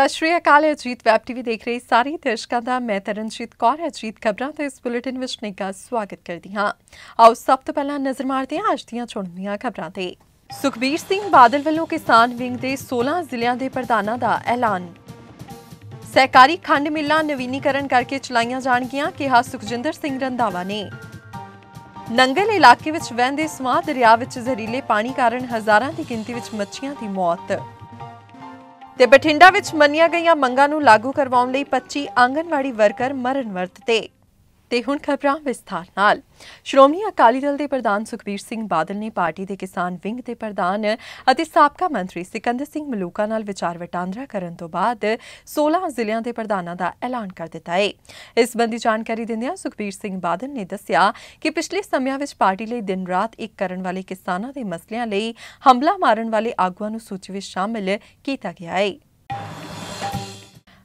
ਸਤਿ ਸ਼੍ਰੀ ਅਕਾਲ ਅਜੀਤ ਵੈਬ ਟੀਵੀ ਦੇਖ ਰਹੇ ਸਾਰੇ ਦਰਸ਼ਕਾਂ ਦਾ ਮੈਂ ਤਰਨਜੀਤ ਕੌਰ ਅਜੀਤ ਖਬਰਾਂ ਤੇ ਇਸ ਬੁਲੇਟਿਨ ਵਿੱਚ ਨਿੱਘਾ ਸਵਾਗਤ ਕਰਦੀ ਹਾਂ ਆਓ ਸਭ ਤੋਂ ਪਹਿਲਾਂ ਨਜ਼ਰ ਮਾਰਦੇ ਹਾਂ ਅੱਜ ਦੀਆਂ ਚੁਣਵੀਆਂ ਖਬਰਾਂ ਤੇ ਸੁਖਬੀਰ ਸਿੰਘ ਬਾਦਲ ਵੱਲੋਂ ਕਿਸਾਨ ਵਿੰਗ ਦੇ 16 ਜ਼ਿਲ੍ਹਿਆਂ ਦੇ ਪ੍ਰਧਾਨਾਂ ਦਾ ਐਲਾਨ ਸਹਿਕਾਰੀ ਖੰਡ ਮਿੱਲਾਂ ਨਵੀਨੀਕਰਨ ਕਰਕੇ ਚਲਾਈਆਂ ਜਾਣਗੀਆਂ ਕਿਹਾ ਸੁਖਜਿੰਦਰ ਸਿੰਘ ਰੰਧਾਵਾ ਨੇ ਨੰਗਲ ਇਲਾਕੇ ਵਿੱਚ ਵਹਿੰਦੇ ਸਵਾਂ ਦਰਿਆ ਵਿੱਚ ਜ਼ਹਿਰੀਲੇ ਪਾਣੀ ਕਾਰਨ ਹਜ਼ਾਰਾਂ ਦੀ ਗਿਣਤੀ ਵਿੱਚ ਮੱਛੀਆਂ ਦੀ ਮੌਤ ਤੇ ਬਠਿੰਡਾ ਵਿੱਚ ਮੰਨੀਆਂ ਗਈਆਂ ਮੰਗਾਂ ਨੂੰ ਲਾਗੂ ਕਰਵਾਉਣ ਲਈ 25 ਆਂਗਨਵਾੜੀ ਵਰਕਰ ਮਰਨ ਵਰਤ ਤੇ ਤੇ ਹੁਣ ਖਬਰਾਂ ਵਿਸਥਾਰ ਨਾਲ। ਸ਼੍ਰੋਮਣੀ ਅਕਾਲੀ ਦਲ ਦੇ ਪ੍ਰਧਾਨ ਸੁਖਬੀਰ ਸਿੰਘ ਬਾਦਲ ਨੇ ਪਾਰਟੀ ਦੇ ਕਿਸਾਨ ਵਿੰਗ ਦੇ ਪ੍ਰਧਾਨ ਅਤੇ ਸਾਬਕਾ ਮੰਤਰੀ ਸਿਕੰਦਰ ਸਿੰਘ ਮਲੂਕਾ ਨਾਲ ਵਿਚਾਰ ਵਟਾਂਦਰਾ ਕਰਨ ਤੋਂ ਬਾਅਦ 16 ਜ਼ਿਲ੍ਹਿਆਂ ਦੇ ਪ੍ਰਧਾਨਾਂ ਦਾ ਐਲਾਨ ਕਰ ਦਿੱਤਾ ਹੈ ਇਸ ਸੰਬੰਧੀ ਜਾਣਕਾਰੀ ਦਿੰਦਿਆਂ ਸੁਖਬੀਰ ਸਿੰਘ ਬਾਦਲ ਨੇ ਦੱਸਿਆ ਕਿ ਪਿਛਲੇ ਸਮਿਆਂ ਵਿੱਚ ਪਾਰਟੀ ਲਈ ਦਿਨ ਰਾਤ ਇੱਕ ਕਰਨ ਵਾਲੇ ਕਿਸਾਨਾਂ ਦੇ ਮਸਲਿਆਂ ਲਈ ਹਮਲਾ ਮਾਰਨ ਵਾਲੇ ਆਗੂਆਂ ਨੂੰ ਸੂਚੀ ਵਿੱਚ ਸ਼ਾਮਲ ਕੀਤਾ ਗਿਆ ਹੈ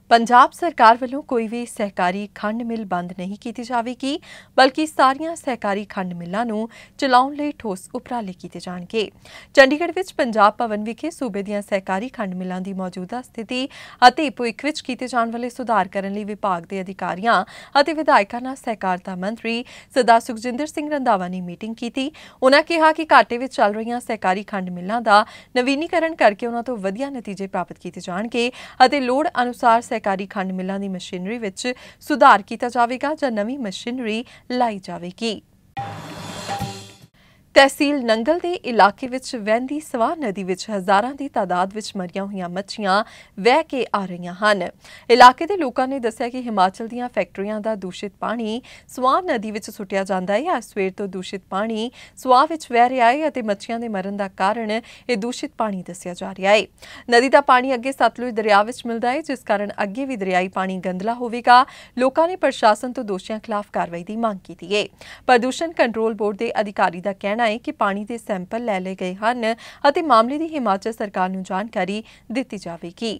ਪੰਜਾਬ ਸਰਕਾਰ ਵੱਲੋਂ ਕੋਈ ਵੀ ਸਹਿਕਾਰੀ ਖੰਡ ਮਿਲ ਬੰਦ ਨਹੀਂ ਕੀਤੀ ਜਾਵੇਗੀ, ਬਲਕਿ ਸਾਰੀਆਂ ਸਹਿਕਾਰੀ ਖੰਡ ਮਿੱਲਾਂ ਨੂੰ ਚਲਾਉਣ ਲਈ ਠੋਸ ਉਪਰਾਲੇ ਕੀਤੇ ਜਾਣਗੇ। ਚੰਡੀਗੜ੍ਹ ਵਿੱਚ ਪੰਜਾਬ ਭਵਨ ਵਿਖੇ ਸੂਬੇ ਦੀਆਂ ਸਹਿਕਾਰੀ ਖੰਡ ਮਿੱਲਾਂ ਦੀ ਮੌਜੂਦਾ ਸਥਿਤੀ ਅਤੇ ਭਵਿੱਖ ਵਿੱਚ ਕੀਤੇ ਜਾਣ ਵਾਲੇ ਸੁਧਾਰ ਕਰਨ ਲਈ ਵਿਭਾਗ ਦੇ ਅਧਿਕਾਰੀਆਂ ਅਤੇ ਵਿਧਾਇਕਾਂ ਨਾਲ ਸਹਿਕਾਰਤਾ ਮੰਤਰੀ ਸਰਦਾਰ ਸੁਖਜਿੰਦਰ ਸਿੰਘ ਰੰਧਾਵਾ ਨੇ ਮੀਟਿੰਗ ਕੀਤੀ। ਉਨ੍ਹਾਂ ਕਿਹਾ ਕਿ ਘਾਟੇ ਵਿੱਚ ਚੱਲ ਰਹੀਆਂ ਸਹਿਕਾਰੀ ਖੰਡ ਮਿੱਲਾਂ ਦਾ ਨਵੀਨੀਕਰਨ ਕਰਕੇ ਉਨ੍ਹਾਂ ਤੋਂ ਵਧੀਆ ਨਤੀਜੇ ਪ੍ਰਾਪਤ ਕੀਤੇ ਜਾਣਗੇ ਅਤੇ ਲੋੜ ਅਨੁਸਾਰ ਸਹਿਕਾਰੀ ਖੰਡ ਮਿੱਲਾਂ ਦੀ ਮਸ਼ੀਨਰੀ ਵਿੱਚ ਸੁਧਾਰ ਕੀਤਾ ਜਾਵੇਗਾ ਜਾਂ ਨਵੀਂ ਮਸ਼ੀਨਰੀ ਲਾਈ ਜਾਵੇਗੀ। ਤਹਿਸੀਲ ਨੰਗਲ ਦੇ ਇਲਾਕੇ ਵਿੱਚ ਵਹਿੰਦੀ ਸਵਾ ਨਦੀ ਵਿੱਚ ਹਜ਼ਾਰਾਂ ਦੀ ਤਾਦਾਦ ਵਿੱਚ ਮਰੀਆਂ ਹੋਈਆਂ ਮੱਛੀਆਂ ਵਹਿ ਕੇ ਆ ਰਹੀਆਂ ਹਨ। ਇਲਾਕੇ ਦੇ ਲੋਕਾਂ ਨੇ ਦੱਸਿਆ ਕਿ ਹਿਮਾਚਲ ਦੀਆਂ ਫੈਕਟਰੀਆਂ ਦਾ ਦੂਸ਼ਿਤ ਪਾਣੀ ਸਵਾ ਨਦੀ ਵਿੱਚ ਸੁੱਟਿਆ ਜਾਂਦਾ ਹੈ। ਅੱਜ ਸਵੇਰ ਤੋਂ ਦੂਸ਼ਿਤ ਪਾਣੀ ਸਵਾ ਵਿੱਚ ਵਹਿ ਰਿਹਾ ਹੈ ਅਤੇ ਮੱਛੀਆਂ ਦੇ ਮਰਨ ਦਾ ਕਾਰਨ ਇਹ ਦੂਸ਼ਿਤ ਪਾਣੀ ਦੱਸਿਆ ਜਾ ਰਿਹਾ ਹੈ। ਨਦੀ ਦਾ ਪਾਣੀ ਅੱਗੇ ਸਤਲੁਜ ਦਰਿਆ ਵਿੱਚ ਮਿਲਦਾ ਹੈ, ਜਿਸ ਕਾਰਨ ਅੱਗੇ ਵੀ ਦਰਿਆਈ ਪਾਣੀ ਗੰਦਲਾ ਹੋਵੇਗਾ। ਲੋਕਾਂ ਨੇ ਪ੍ਰਸ਼ਾਸਨ ਤੋਂ ਦੋਸ਼ੀਆਂ ਖਿਲਾਫ ਕਾਰਵਾਈ ਦੀ ਮੰਗ ਕੀਤੀ ਹੈ। ਪ੍ਰਦੂਸ਼ਣ ਕੰਟਰੋਲ ਬੋਰਡ ਦੇ ਅਧਿਕਾਰੀ ਦਾ ਕਹਿਣਾ ਹੈ ਕਿ ਪਾਣੀ ਦੇ ਸੈਂਪਲ ਲੈ ਲਏ ਗਏ ਹਨ ਅਤੇ ਮਾਮਲੇ ਦੀ ਹਿਮਾਚਲ ਸਰਕਾਰ ਨੂੰ ਜਾਣਕਾਰੀ ਦਿੱਤੀ ਜਾਵੇਗੀ।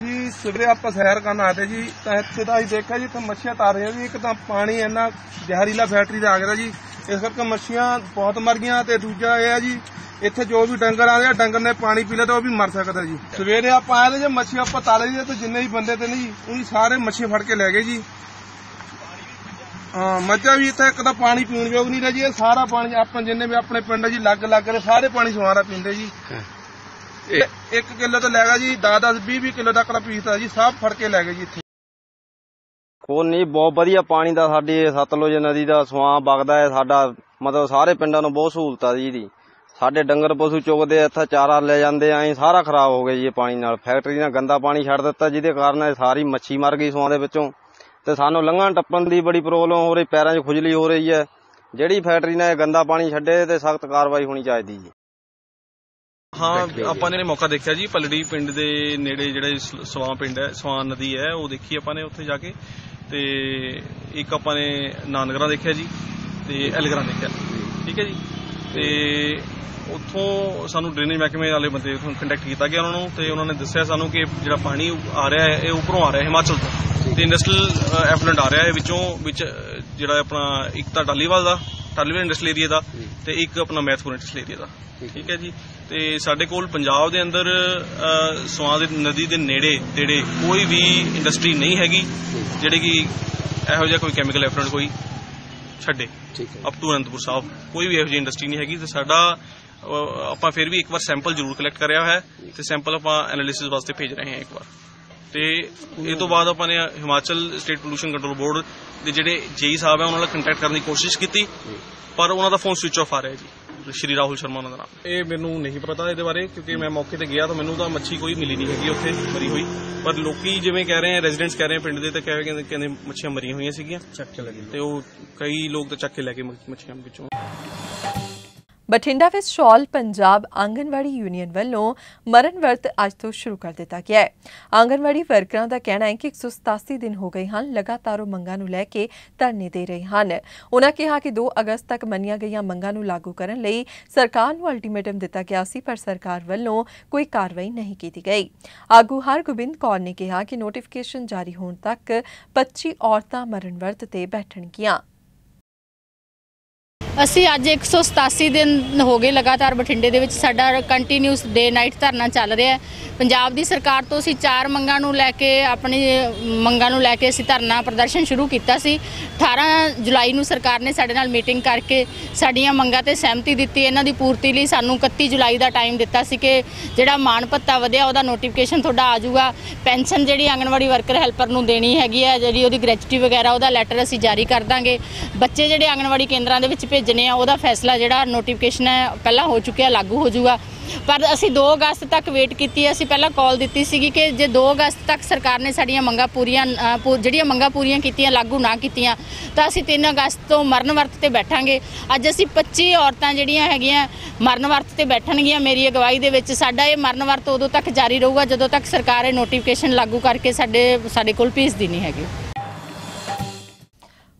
ਜੀ, ਸਵੇਰੇ ਆਪਾਂ ਸੈਰ ਕਰਨ ਆਏ ਜੀ, ਤਾਂ ਇੱਥੇ ਤਾਂ ਅਸੀਂ ਦੇਖਿਆ ਜੀ, ਇੱਥੇ ਮੱਛੀਆਂ ਤਾਰ ਰਹੀਆਂ ਜੀ, ਇੱਕ ਤਾਂ ਪਾਣੀ ਇੰਨਾ ਜ਼ਹਿਰੀਲਾ ਫੈਕਟਰੀ ਦਾ ਆ ਗਿਆ ਜੀ, ਇਸ ਕਰਕੇ ਮੱਛੀਆਂ ਬਹੁਤ ਮਰ ਗਈਆਂ ਤੇ ਦੂਜਾ ਇਹ ਆ ਜੀ, ਇੱਥੇ ਜੋ ਵੀ ਡੰਗਰ ਆਉਂਦੇ ਆ, ਡੰਗਰ ਨੇ ਪਾਣੀ ਪੀ ਲਿਆ ਤਾਂ ਉਹ ਵੀ ਮਰ ਸਕਦਾ ਜੀ। ਸਵੇਰੇ ਆਪਾਂ ਆਏ ਤੇ ਜੇ ਮੱਛੀ ਆਪਾਂ ਤਾਲੇ ਜੀ, ਤੇ ਜਿੰਨੇ ਵੀ ਬੰਦੇ ਤੇ ਨਹੀਂ, ਉਹੀ ਸਾਰੇ ਮੱਛੀ ਫੜ ਕੇ ਲੈ ਗਏ ਜੀ। ਹਾਂ ਮੱਝਾਂ ਵੀ ਇੱਥੇ ਇੱਕ ਤਾਂ ਪਾਣੀ ਪੀਣ ਯੋਗ ਨਹੀਂ ਰਿਹਾ ਜੀ ਇਹ ਸਾਰਾ ਪਾਣੀ ਆਪਾਂ ਜਿੰਨੇ ਵੀ ਆਪਣੇ ਪਿੰਡ ਜੀ ਲੱਗ ਲੱਗ ਰਹੇ ਸਾਰੇ ਪਾਣੀ ਸਵਾਰਾ ਪੀਂਦੇ ਜੀ। ਇਹ 1 ਕਿਲੋ ਤੋਂ ਲੈ ਗਿਆ ਜੀ 10 10 20 20 ਕਿਲੋ ਤੱਕ ਦਾ ਪੀਸ ਆ ਜੀ ਸਭ ਫੜ ਕੇ ਲੈ ਗਏ ਜੀ ਇੱਥੇ। ਕੋਈ ਨਹੀਂ ਬਹੁਤ ਵਧੀਆ ਪਾਣੀ ਦਾ ਸਾਡੀ ਸਤਲੁਜ ਨਦੀ ਦਾ ਸਵਾਂ ਵਗਦਾ ਹੈ ਸਾਡਾ ਮਤਲਬ ਸਾਰੇ ਪਿੰਡਾਂ ਨੂੰ ਬਹੁਤ ਸਹੂਲਤ ਆ ਜੀ ਦੀ ਸਾਡੇ ਡੰਗਰ ਪਸ਼ੂ ਚੁਗਦੇ ਇੱਥੇ ਚਾਰਾ ਲੈ ਜਾਂਦੇ ਐ ਸਾਰਾ ਖਰਾਬ ਹੋ ਗਿਆ ਜੀ ਇਹ ਪਾਣੀ ਨਾਲ। ਫੈਕਟਰੀ ਨੇ ਗੰਦਾ ਪਾਣੀ ਛੱਡ ਦਿੱਤਾ ਜਿਹਦੇ ਕਾਰਨ ਸਾਰੀ ਮੱਛੀ ਮਰ ਗਈ ਸਵਾਂ ਦੇ ਵਿੱਚੋਂ। ਤੇ ਸਾਨੂੰ ਲੰਘਣ ਟੱਪਣ ਦੀ ਬੜੀ ਪ੍ਰੋਬਲਮ ਹੋ ਰਹੀ, ਪੈਰਾਂ 'ਚ ਖੁਜਲੀ ਹੋ ਰਹੀ ਹੈ। ਜਿਹੜੀ ਫੈਕਟਰੀ ਨੇ ਗੰਦਾ ਪਾਣੀ ਛੱਡੇ, ਤੇ ਸਖਤ ਕਾਰਵਾਈ ਹੋਣੀ ਚਾਹੀਦੀ ਜੀ ਹਾਂ, ਆਪਾਂ ਨੇ ਮੌਕਾ ਦੇਖਿਆ ਜੀ, ਪਲੜੀ ਪਿੰਡ ਦੇ ਨੇੜੇ ਜਿਹੜੇ ਸਵਾਂ ਪਿੰਡ ਹੈ, ਸਵਾਂ ਨਦੀ ਹੈ, ਉਹ ਦੇਖੀ ਆਪਾਂ ਨੇ ਉੱਥੇ ਜਾ ਕੇ। ਤੇ ਇੱਕ ਆਪਾਂ ਨੇ ਨਾਨਗਰਾ ਦੇਖਿਆ ਜੀ, ਤੇ ਐਲਗਰਾ ਦੇਖਿਆ। ਠੀਕ ਹੈ ਜੀ? ਤੇ ਉੱਥੋਂ ਸਾਨੂੰ ਡਰੇਨੇਜ ਮਹਿਕਮੇ ਵਾਲੇ ਬੰਦੇ ਉੱਥੋਂ ਕੰਟੈਕਟ ਕੀਤਾ ਗਿਆ ਉਹਨਾਂ ਨੂੰ, ਤੇ ਉਹਨਾਂ ਨੇ ਦੱਸਿਆ ਸਾਨੂੰ ਕਿ ਜਿਹੜਾ ਪਾਣੀ ਆ ਰਿਹਾ ਹੈ, ਇਹ ਉੱਪਰੋਂ ਆ ਰਿਹਾ ਹੈ ਹਿਮਾਚਲ ਤੋਂ। ਤੇ ਇੰਡਸਟਰੀਅਲ ਐਫਲੂਐਂਟ ਆ ਰਿਹਾ ਹੈ ਵਿੱਚੋਂ ਵਿੱਚ ਜਿਹੜਾ ਆਪਣਾ ਇੱਕ ਤਾਂ ਟਾਲੀਵਾਲ ਦਾ ਟਾਲੀਵਾਲ ਇੰਡਸਟਰੀਅਲ ਏਰੀਆ ਦਾ ਤੇ ਇੱਕ ਆਪਣਾ ਮੈਥਪੁਰ ਇੰਡਸਟਰੀਅਲ ਏਰੀਆ ਦਾ। ਠੀਕ ਹੈ। ਜੀ। ਤੇ ਸਾਡੇ ਕੋਲ ਪੰਜਾਬ ਦੇ ਅੰਦਰ ਸਵਾਂ ਦੇ ਨਦੀ ਦੇ ਨੇੜੇ ਤੇੜੇ ਕੋਈ ਵੀ ਇੰਡਸਟਰੀ ਨਹੀਂ ਹੈਗੀ ਜਿਹੜੇ ਕਿ ਇਹੋ ਜਿਹਾ ਕੋਈ ਕੈਮੀਕਲ ਐਫਲੂਐਂਟ ਕੋਈ ਛੱਡੇ। ਅਪ ਟੂ ਅਨੰਦਪੁਰ ਸਾਹਿਬ ਕੋਈ ਵੀ ਇਹੋ ਜਿਹੀ ਇੰਡਸਟਰੀ ਨਹੀਂ ਹੈਗੀ ਤੇ ਸਾਡਾ ਆਪਾਂ ਫਿਰ ਵੀ ਇੱਕ ਵਾਰ ਸੈਂਪਲ ਜ਼ਰੂਰ ਕਲੈਕਟ ਕਰਿਆ ਹੋਇਆ ਹੈ ਤੇ ਸੈਂਪਲ ਆਪਾਂ ਐਨਾਲਿਸਿਸ ਵਾਸਤੇ ਭੇਜ ਰਹੇ ਹਾਂ ਇੱਕ ਵਾਰ। ਤੇ ਇਹ ਤੋਂ ਬਾਅਦ ਆਪਾਂ ਨੇ Himachal state pollution control board ਦੇ ਜਿਹੜੇ ਜੇਈ ਸਾਹਿਬ ਹੈ ਉਹਨਾਂ ਨਾਲ ਕੰਟੈਕਟ ਕਰਨ ਦੀ ਕੋਸ਼ਿਸ਼ ਕੀਤੀ। ਪਰ ਉਹਨਾਂ ਦਾ ਫੋਨ ਸਵਿਚ ਆਫ ਆ ਰਿਹਾ ਜੀ। ਸ਼੍ਰੀ ਰਾਹੁਲ ਸ਼ਰਮਾ ਉਹਨਾਂ ਦਾ ਨਾਮ। ਇਹ ਮੈਨੂੰ ਨਹੀਂ ਪਤਾ ਇਹਦੇ ਬਾਰੇ ਕਿਉਂਕਿ ਮੈਂ ਮੌਕੇ ਤੇ ਗਿਆ ਤਾਂ ਮੈਨੂੰ ਤਾਂ ਮੱਛੀ ਕੋਈ ਮਿਲੀ ਨਹੀਂ ਹੈਗੀ ਉੱਥੇ ਮਰੀ ਹੋਈ। ਪਰ ਲੋਕੀ ਜਿਵੇਂ ਕਹਿ ਰਹੇ ਆ ਰੈਜ਼ੀਡੈਂਟਸ ਕਹਿ ਰਹੇ ਆ ਪਿੰਡ ਦੇ ਤਾਂ ਕਹਿ ਰਹੇ ਕਹਿੰਦੇ ਕਹਿੰਦੇ ਮੱਛੀਆਂ ਮਰੀਆਂ ਹੋਈਆਂ ਸੀਗੀਆਂ। ਚੱਕ ਕੇ ਲੈ ਗਏ। ਤੇ ਉਹ ਕਈ ਲੋਕ ਤਾਂ ਚੱਕ ਕੇ ਲੈ ਗਏ ਮ- ਮੱਛੀਆਂ ਵਿੱਚੋਂ ਬਠਿੰਡਾ ਵਿੱਚ ਸ਼ਾਲ ਪੰਜਾਬ ਆਂਗਨਵਾੜੀ ਯੂਨੀਅਨ ਵੱਲੋਂ ਮਰਨ ਵਰਤ ਅੱਜ ਤੋਂ ਸ਼ੁਰੂ ਕਰ ਦਿੱਤਾ ਗਿਆ ਹੈ। ਆਂਗਨਵਾੜੀ ਵਰਕਰਾਂ ਦਾ ਕਹਿਣਾ ਹੈ ਕਿ 187 ਦਿਨ ਹੋ ਗਏ ਹਨ, ਲਗਾਤਾਰ ਉਹ ਮੰਗਾਂ ਨੂੰ ਲੈ ਕੇ ਧਰਨੇ ਦੇ ਰਹੇ ਹਨ। ਉਹਨਾਂ ਕਿਹਾ ਕਿ 2 ਅਗਸਤ ਤੱਕ ਮੰਨੀਆਂ ਗਈਆਂ ਮੰਗਾਂ ਨੂੰ ਲਾਗੂ ਕਰਨ ਲਈ ਸਰਕਾਰ ਨੂੰ ਅਲਟੀਮੇਟਮ ਦਿੱਤਾ ਗਿਆ ਸੀ, ਪਰ ਸਰਕਾਰ ਵੱਲੋਂ ਕੋਈ ਕਾਰਵਾਈ ਨਹੀਂ ਕੀਤੀ ਗਈ। ਆਗੂ ਹਰਗੋਬਿੰਦ ਕੌਰ ਨੇ ਕਿਹਾ ਕਿ ਨੋਟੀਫਿਕੇਸ਼ਨ ਜਾਰੀ ਹੋਣ ਤੱਕ 25 ਔਰਤਾਂ ਮਰਨ ਵਰਤ ਤੇ ਬੈਠਣਗੀਆਂ। ਅਸੀਂ ਅੱਜ 187 ਦਿਨ ਹੋ ਗਏ ਲਗਾਤਾਰ ਬਠਿੰਡੇ ਦੇ ਵਿੱਚ ਸਾਡਾ ਕੰਟੀਨਿਊਸ ਡੇ ਨਾਈਟ ਧਰਨਾ ਚੱਲ ਰਿਹਾ ਹੈ। ਪੰਜਾਬ ਦੀ ਸਰਕਾਰ ਤੋਂ ਅਸੀਂ ਚਾਰ ਮੰਗਾਂ ਨੂੰ ਲੈ ਕੇ ਆਪਣੀ ਮੰਗਾਂ ਨੂੰ ਲੈ ਕੇ ਅਸੀਂ ਧਰਨਾ ਪ੍ਰਦਰਸ਼ਨ ਸ਼ੁਰੂ ਕੀਤਾ ਸੀ। 18 ਜੁਲਾਈ ਨੂੰ ਸਰਕਾਰ ਨੇ ਸਾਡੇ ਨਾਲ ਮੀਟਿੰਗ ਕਰਕੇ ਸਾਡੀਆਂ ਮੰਗਾਂ ਤੇ ਸਹਿਮਤੀ ਦਿੱਤੀ। ਇਹਨਾਂ ਦੀ ਪੂਰਤੀ ਲਈ ਸਾਨੂੰ 31 ਜੁਲਾਈ ਦਾ ਟਾਈਮ ਦਿੱਤਾ ਸੀ ਕਿ ਜਿਹੜਾ ਮਾਣ ਭੱਤਾ ਵਧਿਆ ਉਹਦਾ ਨੋਟੀਫਿਕੇਸ਼ਨ ਤੁਹਾਡਾ ਆ ਜਾਊਗਾ। ਪੈਨਸ਼ਨ ਜਿਹੜੀ ਆਂਗਣਵਾੜੀ ਵਰਕਰ ਹੈਲਪਰ ਨੂੰ ਦੇਣੀ ਹੈਗੀ ਹੈ, ਜਿਹੜੀ ਉਹਦੀ ਗ੍ਰੈਚੁਟੀ ਵਗੈਰਾ, ਉਹਦਾ ਲੈਟਰ ਅਸੀਂ ਜਾਰੀ ਕਰ ਦਾਂਗੇ। ਬੱਚੇ ਜਿਹੜੇ ਆਂਗਣਵਾੜੀ ਕੇਂਦਰਾਂ ਦੇ ਵਿੱਚ ਭੇਜ ਭੇਜਣੇ ਆ, ਉਹਦਾ ਫੈਸਲਾ ਜਿਹੜਾ ਨੋਟੀਫਿਕੇਸ਼ਨ ਹੈ, ਪਹਿਲਾਂ ਹੋ ਚੁੱਕਿਆ, ਲਾਗੂ ਹੋ ਜਾਊਗਾ। ਪਰ ਅਸੀਂ 2 ਅਗਸਤ ਤੱਕ ਵੇਟ ਕੀਤੀ ਹੈ। ਅਸੀਂ ਪਹਿਲਾਂ ਕਾਲ ਦਿੱਤੀ ਸੀਗੀ ਕਿ ਜੇ 2 ਅਗਸਤ ਤੱਕ ਸਰਕਾਰ ਨੇ ਸਾਡੀਆਂ ਮੰਗਾਂ ਪੂਰੀਆਂ ਪੂ- ਜਿਹੜੀਆਂ ਮੰਗਾਂ ਪੂਰੀਆਂ ਕੀਤੀਆਂ, ਲਾਗੂ ਨਾ ਕੀਤੀਆਂ, ਤਾਂ ਅਸੀਂ 3 ਅਗਸਤ ਤੋਂ ਮਰਨ ਵਰਤ ਤੇ ਬੈਠਾਂਗੇ। ਅੱਜ ਅਸੀਂ 25 ਔਰਤਾਂ ਜਿਹੜੀਆਂ ਹੈਗੀਆਂ, ਮਰਨ ਵਰਤ ਤੇ ਬੈਠਣਗੀਆਂ ਮੇਰੀ ਅਗਵਾਈ ਦੇ ਵਿੱਚ। ਸਾਡਾ ਇਹ ਮਰਨ ਵਰਤ ਉਦੋਂ ਤੱਕ ਜਾਰੀ ਰਹੂਗਾ, ਜਦੋਂ ਤੱਕ ਸਰਕਾਰ ਇਹ ਨੋਟੀਫਿਕੇਸ਼ਨ ਲਾਗੂ ਕਰਕੇ ਸਾਡੇ ਸਾਡੇ ਕੋਲ ਭੇਜਦੀ ਨਹੀਂ ਹੈਗੀ।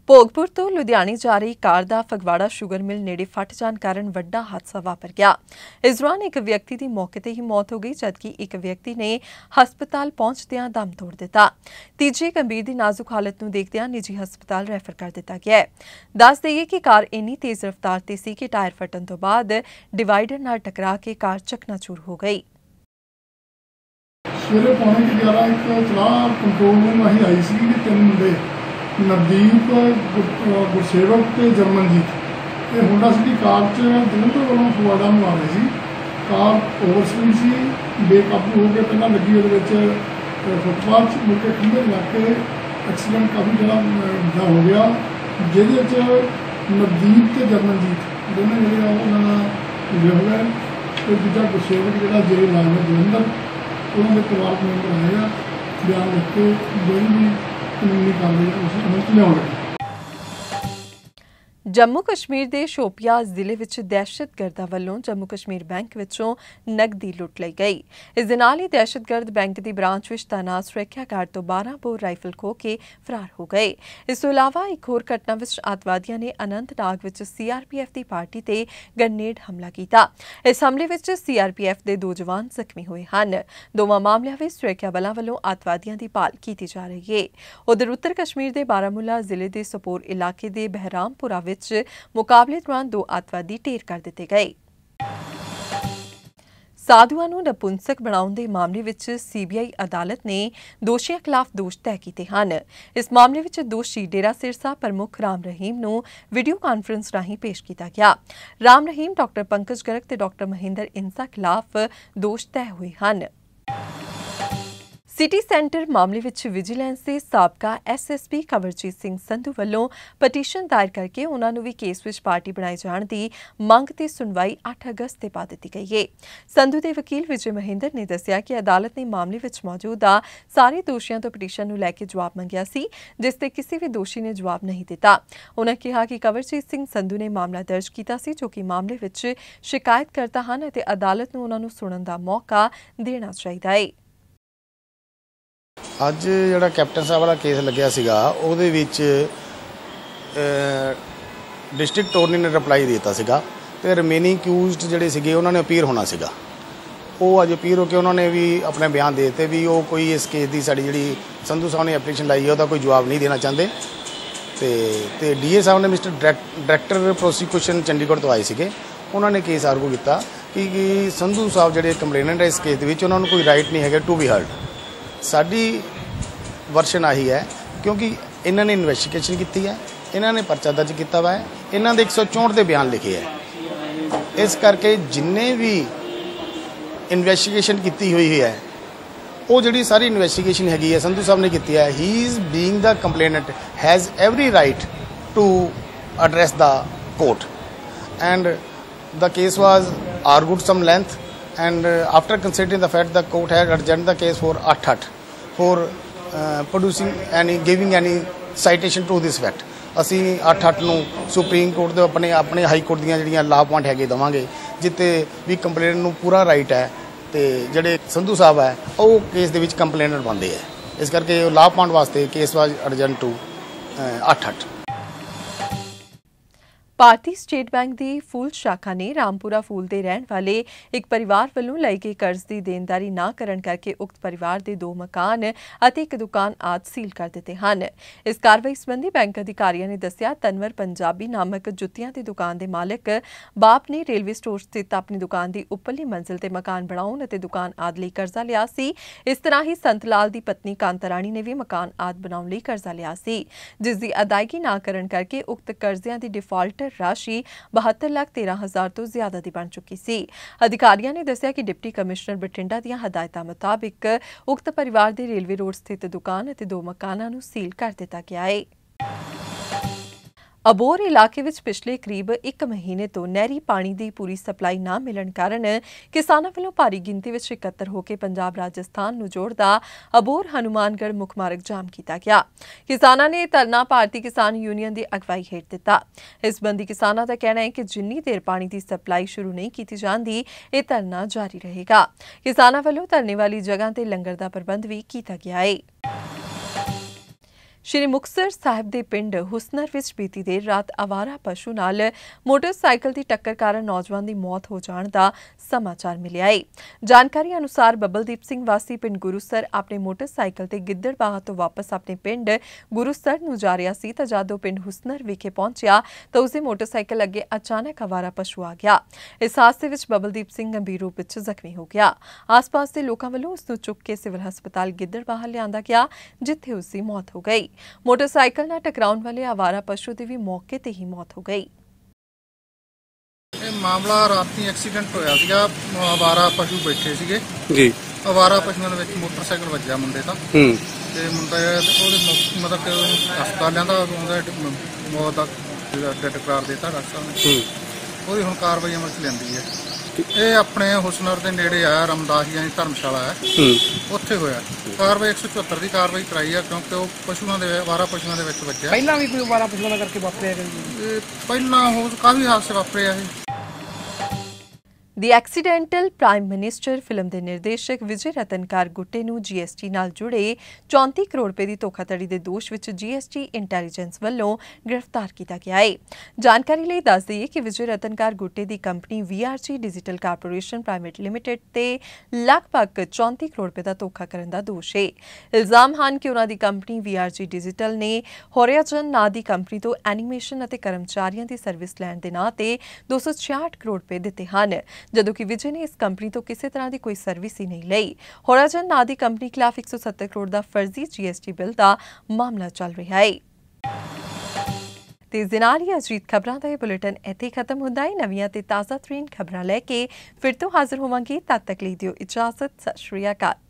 ਭੋਗਪੁਰ ਤੋਂ ਲੁਧਿਆਣੇ ਜਾ ਰਹੀ ਕਾਰ ਦਾ ਫਗਵਾੜਾ ਸ਼ੂਗਰ ਮਿਲ ਨੇੜੇ ਫਟ ਜਾਣ ਕਾਰਨ ਵੱਡਾ ਹਾਦਸਾ ਵਾਪਰ ਗਿਆ। ਇਸ ਦੌਰਾਨ ਇੱਕ ਵਿਅਕਤੀ ਦੀ ਮੌਕੇ ਤੇ ਹੀ ਮੌਤ ਹੋ ਗਈ, ਜਦਕਿ ਇੱਕ ਵਿਅਕਤੀ ਨੇ ਹਸਪਤਾਲ ਪਹੁੰਚਦਿਆਂ ਦਮ ਤੋੜ ਦਿੱਤਾ। ਤੀਜੇ ਗੰਭੀਰ ਦੀ ਨਾਜ਼ੁਕ ਹਾਲਤ ਨੂੰ ਦੇਖਦਿਆਂ ਨਿੱਜੀ ਹਸਪਤਾਲ ਰੈਫਰ ਕਰ ਦਿੱਤਾ ਗਿਆ ਹੈ। ਦੱਸ ਦਈਏ ਕਿ ਕਾਰ ਇੰਨੀ ਤੇਜ਼ ਰਫ਼ਤਾਰ ਤੇ ਸੀ ਕਿ ਟਾਇਰ ਫਟਣ ਤੋਂ ਬਾਅਦ ਡਿਵਾਈਡਰ ਨਾਲ ਟਕਰਾ ਕੇ ਕਾਰ ਚਕਨਾਚੂਰ ਹੋ ਗਈ। ਸਵੇਰੇ ਪੌਣੇ ਕੁ ਗਿਆਰਾਂ ਇੱਕ ਸਲਾਹ ਕੰਟਰੋਲ ਰੂਮ ਅਸੀਂ ਆਈ ਸੀ ਕਿ ਤਿੰਨ ਮੁੰਡੇ ਨਵਦੀਪ ਗੁਰ- ਗੁਰਸੇਵਕ ਤੇ ਜਰਮਨਜੀਤ। ਇਹ ਹੋਂਡਾ ਸਿਟੀ ਕਾਰ 'ਚ ਜਲੰਧਰ ਵੱਲੋਂ ਫਗਵਾੜਾ ਨੂੰ ਆ ਰਹੇ ਸੀ। ਕਾਰ ਓਵਰ ਸਪੀਡ ਸੀ ਬੇਕਾਬੂ ਹੋ ਕੇ ਪਹਿਲਾਂ ਲੱਗੀ ਉਹਦੇ ਵਿੱਚ ਅਹ, ਫੁੱਟਪਾਥ 'ਚ ਮੁੜ ਕੇ ਖੰਭੇ ਲੱਗ ਕੇ ਐਕਸੀਡੈਂਟ ਕਾਫੀ ਜਿਹੜਾ ਅਹ, ਦਾ ਹੋ ਗਿਆ। ਜਿਹਦੇ 'ਚ ਨਵਦੀਪ ਤੇ ਜਰਮਨਜੀਤ ਦੋਨੇ ਜਿਹੜੇ ਆ ਉਹਨਾਂ ਨਾਲ ਹੋ ਗਏ ਤੇ ਦੂਜਾ ਗੁਰਸੇਵਕ ਜਿਹੜਾ ਜਿਹੜੇ ਲਾਇਆ ਜਲੰਧਰ ਉਹਨਾਂ ਦੇ ਪਰਿਵਾਰਕ ਮੈਂਬਰ ਆਏ ਆ। ਬਿਆਨ ਲਿਖ ਕੇ ਜਿਹੜੀ ਵੀ ਕਾਨੂੰਨੀ ਕਾਰਵਾਈ ਹੈ ਉਸ ਅਮਲ 'ਚ ਲਿਆਉਣਗੇ ਜੰਮੂ ਕਸ਼ਮੀਰ ਦੇ ਸ਼ੋਪੀਆ ਜ਼ਿਲ੍ਹੇ ਵਿੱਚ ਦਹਿਸ਼ਤਗਰਦਾਂ ਵੱਲੋਂ ਜੰਮੂ ਕਸ਼ਮੀਰ ਬੈਂਕ ਵਿੱਚੋਂ ਨਕਦੀ ਲੁੱਟ ਲਈ ਗਈ। ਇਸ ਦੇ ਨਾਲ ਹੀ ਦਹਿਸ਼ਤਗਰਦ ਬੈਂਕ ਦੀ ਬ੍ਰਾਂਚ ਵਿੱਚ ਤਾਇਨਾਤ ਸੁਰੱਖਿਆ ਗਾਰਡ ਤੋਂ 12 ਬੋਰ ਰਾਈਫਲ ਖੋਹ ਕੇ ਫਰਾਰ ਹੋ ਗਏ। ਇਸ ਤੋਂ ਇਲਾਵਾ ਇੱਕ ਹੋਰ ਘਟਨਾ ਵਿੱਚ ਅੱਤਵਾਦੀਆਂ ਨੇ ਅਨੰਤਨਾਗ ਵਿੱਚ ਸੀਆਰਪੀਐਫ ਦੀ ਪਾਰਟੀ ਤੇ ਗ੍ਰਨੇਡ ਹਮਲਾ ਕੀਤਾ। ਇਸ ਹਮਲੇ ਵਿੱਚ ਸੀਆਰਪੀਐਫ ਦੇ ਦੋ ਜਵਾਨ ਜ਼ਖਮੀ ਹੋਏ ਹਨ। ਦੋਵਾਂ ਮਾਮਲਿਆਂ ਵਿੱਚ ਸੁਰੱਖਿਆ ਬਲਾਂ ਵੱਲੋਂ ਅੱਤਵਾਦੀਆਂ ਦੀ ਭਾਲ ਕੀਤੀ ਜਾ ਰਹੀ ਹੈ ਉਧਰ ਉੱਤਰ ਕਸ਼ਮੀਰ ਦੇ ਬਾਰਾਮੂਲਾ ਜ਼ਿਲ੍ਹੇ ਦੇ ਸਪੋਰ ਇਲਾਕੇ ਦੇ ਬਹਿਰਾਮਪੁਰਾ ਵਿੱਚ ਮੁਕਾਬਲੇ ਦੌਰਾਨ ਦੋ ਅੱਤਵਾਦੀ ਢੇਰ ਕਰ ਦਿੱਤੇ ਗਏ। ਸਾਧੂਆਂ ਨੂੰ ਨਪੁੰਸਕ ਬਣਾਉਣ ਦੇ ਮਾਮਲੇ ਵਿੱਚ ਸੀਬੀਆਈ ਅਦਾਲਤ ਨੇ ਦੋਸ਼ੀਆਂ ਖਿਲਾਫ ਦੋਸ਼ ਤੈਅ ਕੀਤੇ ਹਨ। ਇਸ ਮਾਮਲੇ ਵਿੱਚ ਦੋਸ਼ੀ ਡੇਰਾ ਸਿਰਸਾ ਪ੍ਰਮੁੱਖ ਰਾਮ ਰਹੀਮ ਨੂੰ ਵੀਡੀਓ ਕਾਨਫਰੰਸ ਰਾਹੀਂ ਪੇਸ਼ ਕੀਤਾ ਗਿਆ। ਰਾਮ ਰਹੀਮ ਡਾਕਟਰ ਪੰਕਜ ਗਰਗ ਤੇ ਡਾਕਟਰ ਮਹਿੰਦਰ ਇਨਸਾ ਖਿਲਾਫ ਦੋਸ਼ ਤੈਅ ਹੋਏ ਹਨ। ਸਿਟੀ ਸੈਂਟਰ ਮਾਮਲੇ ਵਿੱਚ ਵਿਜੀਲੈਂਸ ਦੇ ਸਾਬਕਾ ਐਸਐਸਪੀ ਕਵਰਜੀਤ ਸਿੰਘ ਸੰਧੂ ਵੱਲੋਂ ਪਟੀਸ਼ਨ ਦਾਇਰ ਕਰਕੇ ਉਹਨਾਂ ਨੂੰ ਵੀ ਕੇਸ ਵਿੱਚ ਪਾਰਟੀ ਬਣਾਏ ਜਾਣ ਦੀ ਮੰਗ ਤੇ ਸੁਣਵਾਈ 8 ਅਗਸਤ ਤੇ ਪਾ ਦਿੱਤੀ ਗਈ ਹੈ ਸੰਧੂ ਦੇ ਵਕੀਲ ਵਿਜੇ ਮਹਿੰਦਰ ਨੇ ਦੱਸਿਆ ਕਿ ਅਦਾਲਤ ਨੇ ਮਾਮਲੇ ਵਿੱਚ ਮੌਜੂਦਾ ਸਾਰੇ ਦੋਸ਼ੀਆਂ ਤੋਂ ਪਟੀਸ਼ਨ ਨੂੰ ਲੈ ਕੇ ਜਵਾਬ ਮੰਗਿਆ ਸੀ, ਜਿਸ ਤੇ ਕਿਸੇ ਵੀ ਦੋਸ਼ੀ ਨੇ ਜਵਾਬ ਨਹੀਂ ਦਿੱਤਾ। ਉਹਨਾਂ ਕਿਹਾ ਕਿ ਕਵਰਜੀਤ ਸਿੰਘ ਸੰਧੂ ਨੇ ਮਾਮਲਾ ਦਰਜ ਕੀਤਾ ਸੀ, ਜੋ ਕਿ ਮਾਮਲੇ ਵਿੱਚ ਸ਼ਿਕਾਇਤ ਕਰਤਾ ਹਨ ਅਤੇ ਅਦਾਲਤ ਨੂੰ ਉਹਨਾਂ ਨੂੰ ਸੁਣਨ ਦਾ ਮੌਕਾ ਦੇਣਾ ਚਾਹੀਦਾ ਹੈ ਅੱਜ ਜਿਹੜਾ ਕੈਪਟਨ ਸਾਹਿਬ ਵਾਲਾ ਕੇਸ ਲੱਗਿਆ ਸੀਗਾ, ਉਹਦੇ ਵਿੱਚ ਡਿਸਟ੍ਰਿਕਟ ਅਟਾਰਨੀ ਨੇ ਰਿਪਲਾਈ ਦਿੱਤਾ ਸੀਗਾ ਤੇ ਰਿਮੇਨਿੰਗ ਅਕਿਊਜ਼ਡ ਜਿਹੜੇ ਸੀਗੇ, ਉਹਨਾਂ ਨੇ ਅਪੀਅਰ ਹੋਣਾ ਸੀਗਾ। ਉਹ ਅੱਜ ਅਪੀਰ ਹੋ ਕੇ ਉਹਨਾਂ ਨੇ ਵੀ ਆਪਣੇ ਬਿਆਨ ਦੇ ਦਿੱਤੇ ਵੀ ਉਹ ਕੋਈ ਇਸ ਕੇਸ ਦੀ ਸਾਡੀ ਜਿਹੜੀ ਸੰਧੂ ਸਾਹਿਬ ਨੇ ਐਪਲੀਕੇਸ਼ਨ ਲਾਈ ਹੈ, ਉਹਦਾ ਕੋਈ ਜਵਾਬ ਨਹੀਂ ਦੇਣਾ ਚਾਹੁੰਦੇ। ਤੇ ਤੇ ਡੀਏ ਸਾਹਿਬ ਨੇ ਮਿਸਟਰ ਡਾਇਰੈਕਟਰ ਪ੍ਰੋਸੀਕਿਊਸ਼ਨ ਚੰਡੀਗੜ੍ਹ ਤੋਂ ਆਏ ਸੀਗੇ। ਉਹਨਾਂ ਨੇ ਕੇਸ ਆਰਗੂ ਕੀਤਾ ਕਿ ਕਿ ਸੰਧੂ ਸਾਹਿਬ ਜਿਹੜੇ ਕੰਪਲੇਨੈਂਟ ਹੈ ਇਸ ਕੇਸ ਦੇ ਵਿੱਚ, ਉਹਨਾਂ ਨੂੰ ਕੋਈ ਰਾਈਟ ਨਹੀਂ ਹੈਗਾ ਟੂ ਬੀ ਹਰਡ ਸਾਡੀ ਵਰਸ਼ਨ ਆਹੀ ਹੈ, ਕਿਉਂਕਿ ਇਹਨਾਂ ਨੇ ਇਨਵੈਸਟੀਗੇਸ਼ਨ ਕੀਤੀ ਹੈ, ਇਹਨਾਂ ਨੇ ਪਰਚਾ ਦਰਜ ਕੀਤਾ ਵਾ ਹੈ, ਇਹਨਾਂ ਦੇ 164 ਦੇ ਬਿਆਨ ਲਿਖੇ ਹੈ। ਇਸ ਕਰਕੇ ਜਿੰਨੇ ਵੀ ਇਨਵੈਸਟੀਗੇਸ਼ਨ ਕੀਤੀ ਹੋਈ ਹੈ, ਉਹ ਜਿਹੜੀ ਸਾਰੀ ਇਨਵੈਸਟੀਗੇਸ਼ਨ ਹੈਗੀ ਹੈ, ਸੰਧੂ ਸਾਹਿਬ ਨੇ ਕੀਤੀ ਹੈ he is being the complainant has every right to address the court and the case was argued some length and uh, after considering the fact the court had adjourned the case for 8 for uh, producing any giving any citation to this fact. ਅਸੀਂ 8-8 ਨੂੰ supreme court ਦੇ ਆਪਣੇ ਆਪਣੇ high court ਦੀਆਂ ਜਿਹੜੀਆਂ law point ਹੈਗੇ ਦਵਾਂਗੇ ਜਿੱਤੇ ਵੀ ਕੰਪਲੇਨਟ ਨੂੰ ਪੂਰਾ ਰਾਈਟ ਹੈ ਤੇ ਜਿਹੜੇ ਸੰਧੂ ਸਾਹਿਬ ਹੈ ਉਹ ਕੇਸ ਦੇ ਵਿੱਚ ਕੰਪਲੇਨਟ ਬੰਦੇ ਹੈ। ਇਸ ਕਰਕੇ ਉਹ ਲਾਅ ਪੁਆਇੰਟ ਵਾਸਤੇ case was urgent to 8-8 Bharatiya state bank ਦੀ ਫੂਲ ਸ਼ਾਖਾ ਨੇ ਰਾਮਪੁਰਾ ਫੂਲ ਦੇ ਰਹਿਣ ਵਾਲੇ ਇੱਕ ਪਰਿਵਾਰ ਵੱਲੋਂ ਲਈ ਗਏ ਕਰਜ਼ ਦੀ ਦੇਣਦਾਰੀ ਨਾ ਕਰਨ ਕਰਕੇ ਉਕਤ ਪਰਿਵਾਰ ਦੇ ਦੋ ਮਕਾਨ ਅਤੇ ਇੱਕ ਦੁਕਾਨ ਆਦ ਸੀਲ ਕਰ ਦਿੱਤੇ ਹਨ। ਇਸ ਕਾਰਵਾਈ ਸੰਬੰਧੀ ਬੈਂਕ ਅਧਿਕਾਰੀਆਂ ਨੇ ਦੱਸਿਆ, ਤਨਵਰ ਪੰਜਾਬੀ ਨਾਮਕ ਜੁੱਤੀਆਂ ਦੀ ਦੁਕਾਨ ਦੇ ਮਾਲਕ ਬਾਪ ਨੇ ਰੇਲਵੇ ਸਟੋਰ ਸਥਿਤ ਆਪਣੀ ਦੁਕਾਨ ਦੀ ਉੱਪਰਲੀ ਮੰਜ਼ਿਲ ਤੇ ਮਕਾਨ ਬਣਾਉਣ ਅਤੇ ਦੁਕਾਨ ਆਦ ਲਈ ਕਰਜ਼ਾ ਲਿਆ ਸੀ। ਇਸ ਤਰ੍ਹਾਂ ਹੀ ਸੰਤ ਲਾਲ ਦੀ ਪਤਨੀ ਕਾਂਤਾਰਾਣੀ ਨੇ ਵੀ ਮਕਾਨ ਆਦ ਬਣਾਉਣ ਲਈ ਕਰਜ਼ਾ ਲਿਆ ਸੀ, ਜਿਸ ਦੀ ਅਦਾਇਗੀ ਨਾ ਕਰਨ ਕਰਕੇ ਉਕਤ ਕਰਜ਼ਿਆਂ ਦੀ ਡਿਫਾਲਟ ਰਾਸ਼ੀ 72 ਲੱਖ 13 ਹਜ਼ਾਰ ਤੋਂ ਜ਼ਿਆਦਾ ਦੀ ਬਣ ਚੁੱਕੀ ਸੀ। ਅਧਿਕਾਰੀਆਂ ਨੇ ਦੱਸਿਆ ਕਿ ਡਿਪਟੀ ਕਮਿਸ਼ਨਰ ਬਠਿੰਡਾ ਦੀਆਂ ਹਦਾਇਤਾਂ ਮੁਤਾਬਿਕ ਉਕਤ ਪਰਿਵਾਰ ਦੇ ਰੇਲਵੇ ਰੋਡ ਸਥਿਤ ਦੁਕਾਨ ਅਤੇ ਦੋ ਮਕਾਨਾਂ ਨੂੰ ਸੀਲ ਕਰ ਦਿੱਤਾ ਗਿਆ ਹੈ ਅਬੋਰ ਇਲਾਕੇ ਵਿੱਚ ਪਿਛਲੇ ਕਰੀਬ 1 ਮਹੀਨੇ ਤੋਂ ਨਹਿਰੀ ਪਾਣੀ ਦੀ ਪੂਰੀ ਸਪਲਾਈ ਨਾ ਮਿਲਣ ਕਾਰਨ ਕਿਸਾਨਾਂ ਵੱਲੋਂ ਭਾਰੀ ਗਿਣਤੀ ਵਿੱਚ ਇਕੱਤਰ ਹੋ ਕੇ ਪੰਜਾਬ ਰਾਜਸਥਾਨ ਨੂੰ ਜੋੜਦਾ ਅਬੋਰ ਹਨੂਮਾਨਗੜ੍ਹ ਮੁੱਖ ਮਾਰਗ ਜਾਮ ਕੀਤਾ ਗਿਆ। ਕਿਸਾਨਾਂ ਨੇ ਇਹ ਧਰਨਾ ਭਾਰਤੀ ਕਿਸਾਨ ਯੂਨੀਅਨ ਦੀ ਅਗਵਾਈ ਹੇਠ ਦਿੱਤਾ। ਇਸ ਬੰਦੀ ਕਿਸਾਨਾਂ ਦਾ ਕਹਿਣਾ ਹੈ ਕਿ ਜਿੰਨੀ ਦੇਰ ਪਾਣੀ ਦੀ ਸਪਲਾਈ ਸ਼ੁਰੂ ਨਹੀਂ ਕੀਤੀ ਜਾਂਦੀ, ਇਹ ਧਰਨਾ ਜਾਰੀ ਰਹੇਗਾ। ਕਿਸਾਨਾਂ ਵੱਲੋਂ ਧਰਨੇ ਵਾਲੀ ਜਗ੍ਹਾ ਤੇ ਲੰਗਰ ਦਾ ਪ੍ਰਬੰਧ ਵੀ ਕੀਤਾ ਗਿਆ ਹੈ ਸ਼੍ਰੀ ਮੁਕਤਸਰ ਸਾਹਿਬ ਦੇ ਪਿੰਡ ਹੁਸਨਰ ਵਿੱਚ ਬੀਤੀ ਦੇਰ ਰਾਤ ਆਵਾਰਾ ਪਸ਼ੂ ਨਾਲ ਮੋਟਰਸਾਈਕਲ ਦੀ ਟੱਕਰ ਕਾਰਨ ਨੌਜਵਾਨ ਦੀ ਮੌਤ ਹੋ ਜਾਣ ਦਾ ਸਮਾਚਾਰ ਮਿਲਿਆ ਹੈ ਜਾਣਕਾਰੀ ਅਨੁਸਾਰ ਬੱਬਲਦੀਪ ਸਿੰਘ ਵਾਸੀ ਪਿੰਡ ਗੁਰੂਸਰ ਆਪਣੇ ਮੋਟਰਸਾਈਕਲ ਤੇ ਗਿੱਦੜਬਾਹਾ ਤੋਂ ਵਾਪਸ ਆਪਣੇ ਪਿੰਡ ਗੁਰੂਸਰ ਨੂੰ ਜਾ ਰਿਹਾ ਸੀ ਤਾਂ ਜਦੋਂ ਪਿੰਡ ਹੁਸਨਰ ਵਿਖੇ ਪਹੁੰਚਿਆ ਤਾਂ ਉਸਦੇ ਮੋਟਰਸਾਈਕਲ ਅੱਗੇ ਅਚਾਨਕ ਆਵਾਰਾ ਪਸ਼ੂ ਆ ਗਿਆ। ਇਸ ਹਾਦਸੇ ਵਿੱਚ ਬੱਬਲਦੀਪ ਸਿੰਘ ਗੰਭੀਰ ਰੂਪ ਵਿੱਚ ਜ਼ਖਮੀ ਹੋ ਗਿਆ। ਆਸ-ਪਾਸ ਦੇ ਲੋਕਾਂ ਵੱਲੋਂ ਉਸ ਨੂੰ ਚੁੱਕ ਕੇ ਸਿਵਲ ਹਸਪਤਾਲ ਗਿੱਦੜਬਾਹਾ ਲਿਆਂਦਾ ਗਿਆ, ਜਿੱਥੇ ਉਸ ਦੀ ਮੌਤ ਹੋ ਗਈ। ਮੋਟਰਸਾਈਕਲ ਨਾਲ ਟਕਰਾਉਣ ਵਾਲੇ ਆਵਾਰਾ ਪਸ਼ੂ ਦੀ ਵੀ ਮੌਕੇ ਤੇ ਹੀ ਮੌਤ ਹੋ ਗਈ। ਇਹ ਮਾਮਲਾ ਰਾਤੀ ਐਕਸੀਡੈਂਟ ਹੋਇਆ ਸੀਗਾ ਆਵਾਰਾ ਪਸ਼ੂ ਬੈਠੇ ਸੀਗੇ। ਜੀ। ਆਵਾਰਾ ਪਸ਼ੂਆਂ ਦੇ ਵਿੱਚ ਮੋਟਰਸਾਈਕਲ ਵੱਜਿਆ ਮੁੰਡੇ ਦਾ। ਹੂੰ। ਤੇ ਮੁੰਡਾ ਉਹਦੇ ਮ- ਮਤਲਬ ਕਿ ਉਹਨੂੰ ਹਸਪਤਾਲ ਲਿਆਂਦਾ ਉਹਦਾ ਡ- ਮੌਤ ਦਾ ਡੈਡ ਕਰਾਰ ਦਿੱਤਾ ਡਾਕਟਰ ਸਾਹਿਬ ਨੇ। ਹੂੰ। ਉਹਦੀ ਹੁਣ ਕਾਰਵਾਈ ਅਮਲ 'ਚ ਲੈਂਦੀ ਹੈ। ਇਹ ਆਪਣੇ ਹੁਸਨਰ ਦੇ ਨੇੜੇ ਆ ਰਮਦਾਸੀਆਂ ਦੀ ਧਰਮਸ਼ਾਲਾ ਹੈ। ਹੂੰ। ਉੱਥੇ ਹੋਇਆ। ਕਾਰਵਾਈ 174 ਦੀ ਕਾਰਵਾਈ ਕਰਾਈ ਆ ਕਿਉਂਕਿ ਉਹ ਪਸ਼ੂਆਂ ਦੇ ਆਵਾਰਾ ਪਸ਼ੂਆਂ ਦੇ ਵਿੱਚ ਵੱਜਿਆ। ਪਹਿਲਾਂ ਵੀ ਕੋਈ ਵਾਰਾ ਪਸ਼ੂਆਂ ਦਾ ਕਰਕੇ ਵਾਪਰਿਆ ਇਹ ਪਹਿਲਾਂ ਹੋ ਕਾਫੀ ਹਾਦਸੇ ਵਾਪਰੇ ਆ ਇਹ। The accidental prime minister film ਦੇ ਨਿਰਦੇਸ਼ਕ ਵਿਜੇ ਰਤਨਕਾਰ ਗੁੱਟੇ ਨੂੰ ਜੀਐਸਟੀ ਨਾਲ ਜੁੜੇ 34 ਕਰੋੜ ਰੁਪਏ ਦੀ ਧੋਖਾਧੜੀ ਦੇ ਦੋਸ਼ ਵਿੱਚ ਜੀਐਸਟੀ ਇੰਟੈਲੀਜੈਂਸ ਵੱਲੋਂ ਗ੍ਰਿਫਤਾਰ ਕੀਤਾ ਗਿਆ ਹੈ ਜਾਣਕਾਰੀ ਲਈ ਦੱਸ ਦਈਏ ਕਿ ਵਿਜੇ ਰਤਨਕਾਰ ਗੁੱਟੇ ਦੀ company VRG digital corporation private limited ਤੇ ਲਗਭਗ 34 ਕਰੋੜ ਰੁਪਏ ਦਾ ਧੋਖਾ ਕਰਨ ਦਾ ਦੋਸ਼ ਹੈ ਇਲਜ਼ਾਮ ਹਨ ਕਿ ਉਹਨਾਂ ਦੀ ਕੰਪਨੀ ਵੀਆਰਜੀ ਡਿਜੀਟਲ ਨੇ ਹੋਰਿਆਜਨ ਨਾਂ ਦੀ ਕੰਪਨੀ ਤੋਂ ਐਨੀਮੇਸ਼ਨ ਅਤੇ ਕਰਮਚਾਰੀਆਂ ਦੀ ਸਰਵਿਸ ਲੈਣ ਦੇ ਨਾਂ ਤੇ 266 ਕਰੋੜ ਰੁਪਏ ਦਿੱਤੇ ਹਨ। ਜਦੋਂ ਕਿ ਵਿਜੇ ਨੇ ਇਸ ਕੰਪਨੀ ਤੋਂ ਕਿਸੇ ਤਰ੍ਹਾਂ ਦੀ ਕੋਈ ਸਰਵਿਸ ਹੀ ਨਹੀਂ ਲਈ। ਹੋਰਾਜਨ ਨਾਂ ਦੀ ਕੰਪਨੀ ਖਿਲਾਫ 170 ਕਰੋੜ ਦਾ ਫਰਜ਼ੀ ਜੀਐਸਟੀ ਬਿੱਲ ਦਾ ਮਾਮਲਾ ਚੱਲ ਰਿਹਾ ਹੈ ਤੇ ਇਸ ਦੇ ਨਾਲ ਹੀ ਅਜੀਤ ਖਬਰਾਂ ਦਾ ਇਹ ਬੁਲੇਟਿਨ ਇੱਥੇ ਖਤਮ ਹੁੰਦਾ ਹੈ ਨਵੀਆਂ ਤੇ ਤਾਜ਼ਾ ਤਰੀਨ ਖਬਰਾਂ ਲੈ ਕੇ ਫਿਰ ਤੋਂ ਹਾਜ਼ਰ ਹੋਵਾਂਗੇ। ਤਦ ਤੱਕ ਲਈ ਦਿਓ ਇਜਾਜ਼ਤ। ਸਤਿ ਸ਼੍ਰੀ ਅਕਾਲ।